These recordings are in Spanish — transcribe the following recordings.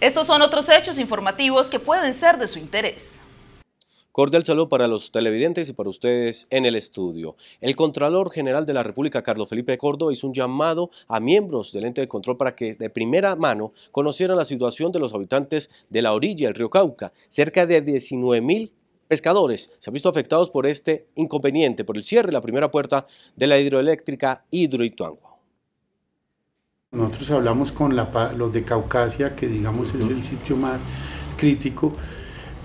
Estos son otros hechos informativos que pueden ser de su interés. Cordial saludo para los televidentes y para ustedes en el estudio. El Contralor General de la República, Carlos Felipe Córdoba, hizo un llamado a miembros del ente de control para que de primera mano conocieran la situación de los habitantes de la orilla del río Cauca. Cerca de 19 mil pescadores se han visto afectados por este inconveniente, por el cierre de la primera puerta de la hidroeléctrica Hidroituango. Nosotros hablamos con los de Caucasia, que digamos es el sitio más crítico,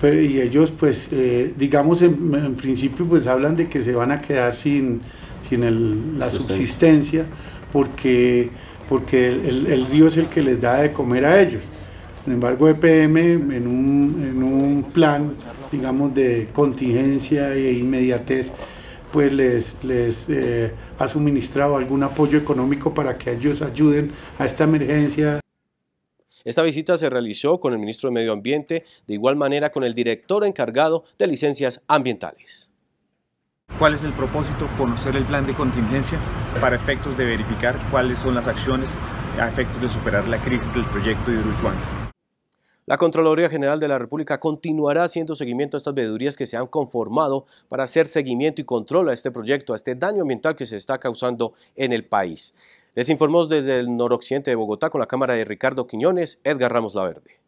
y ellos pues eh, digamos en, principio pues hablan de que se van a quedar sin, sin la subsistencia porque, porque el, río es el que les da de comer a ellos. Sin embargo, EPM en un, en un plan, digamos, de contingencia e inmediatez, pues les, les eh, ha suministrado algún apoyo económico para que ellos ayuden a esta emergencia. Esta visita se realizó con el ministro de Medio Ambiente, de igual manera con el director encargado de licencias ambientales. ¿Cuál es el propósito? Conocer el plan de contingencia para efectos de verificar cuáles son las acciones a efectos de superar la crisis del proyecto de Hidroituango. La Contraloría General de la República continuará haciendo seguimiento a estas veedurías que se han conformado para hacer seguimiento y control a este proyecto, a este daño ambiental que se está causando en el país. Les informó desde el noroccidente de Bogotá con la cámara de Ricardo Quiñones, Edgar Ramos Laverde.